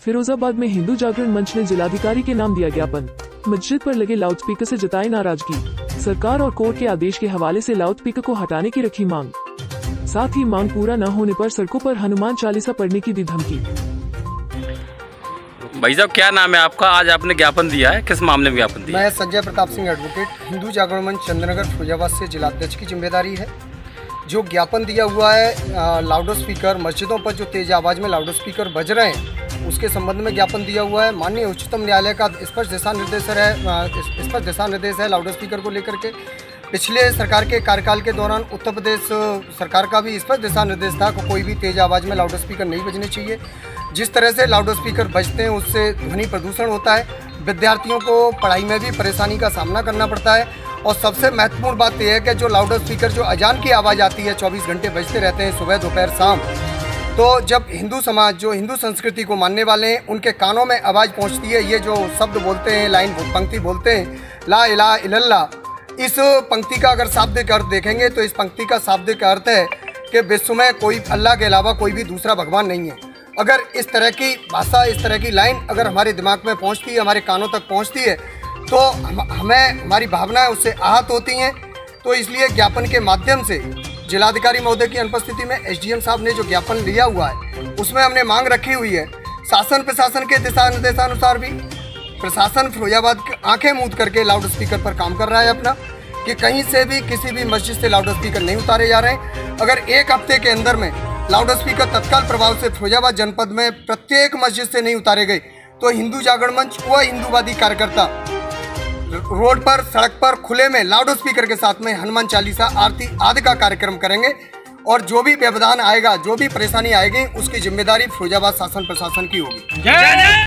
फिरोजाबाद में हिंदू जागरण मंच ने जिलाधिकारी के नाम दिया ज्ञापन। मस्जिद पर लगे लाउडस्पीकर से जताई नाराज़गी। सरकार और कोर्ट के आदेश के हवाले से लाउडस्पीकर को हटाने की रखी मांग। साथ ही मांग पूरा न होने पर सड़कों पर हनुमान चालीसा पढ़ने की दी धमकी। भाई साहब क्या नाम है आपका? आज आपने ज्ञापन दिया है। किस मामले में ज्ञापन दिया मैं संजय प्रताप सिंह एडवोकेट हिंदू जागरण मंच चंद्रनगर फिरोजाबाद से जिलाध्यक्ष की ज़िम्मेदारी है। जो ज्ञापन दिया हुआ है लाउडो स्पीकर मस्जिदों पर जो तेज आवाज़ में लाउडो स्पीकर बज रहे हैं उसके संबंध में ज्ञापन दिया हुआ है। माननीय उच्चतम न्यायालय का स्पष्ट दिशा निर्देश है स्पष्ट दिशा निर्देश है लाउडो स्पीकर को लेकर के। पिछले सरकार के कार्यकाल के दौरान उत्तर प्रदेश सरकार का भी स्पष्ट दिशा निर्देश था कि कोई भी तेज आवाज़ में लाउड स्पीकर नहीं बजने चाहिए। जिस तरह से लाउड स्पीकर बजते हैं, उससे ध्वनि प्रदूषण होता है। विद्यार्थियों को पढ़ाई में भी परेशानी का सामना करना पड़ता है। और सबसे महत्वपूर्ण बात यह है कि जो लाउड स्पीकर, जो अजान की आवाज़ आती है 24 घंटे बजते रहते हैं सुबह, दोपहर, शाम। तो जब हिंदू समाज, जो हिंदू संस्कृति को मानने वाले हैं, उनके कानों में आवाज़ पहुँचती है, ये जो शब्द बोलते हैं, लाइन पंक्ति बोलते हैं, ला इला इल्ला इस पंक्ति का अगर शाब्दिक अर्थ देखेंगे तो इस पंक्ति का शाब्दिक अर्थ है कि विश्व में कोई अल्लाह के अलावा कोई भी दूसरा भगवान नहीं है। अगर इस तरह की भाषा इस तरह की लाइन अगर हमारे दिमाग में पहुँचती है हमारे कानों तक पहुँचती है तो हम, हमें हमारी भावनाएँ उससे आहत होती हैं। तो इसलिए ज्ञापन के माध्यम से जिलाधिकारी महोदय की अनुपस्थिति में एसडीएम साहब ने जो ज्ञापन लिया हुआ है उसमें हमने मांग रखी हुई है। शासन प्रशासन के दिशा निर्देशानुसार भी प्रशासन फिरोजाबाद आँखें मूद करके लाउड स्पीकर पर काम कर रहा है अपना, कि कहीं से भी किसी भी मस्जिद से लाउड स्पीकर नहीं उतारे जा रहे हैं। अगर एक हफ़्ते के अंदर में लाउड स्पीकर तत्काल प्रभाव से फिरोजाबाद जनपद में प्रत्येक मस्जिद से नहीं उतारे गए तो हिंदू जागरण मंच व हिंदूवादी कार्यकर्ता रोड पर, सड़क पर, खुले में लाउड स्पीकर के साथ में हनुमान चालीसा, आरती आदि का कार्यक्रम करेंगे। और जो भी व्यवधान आएगा, जो भी परेशानी आएगी, उसकी ज़िम्मेदारी फिरोजाबाद शासन प्रशासन की होगी।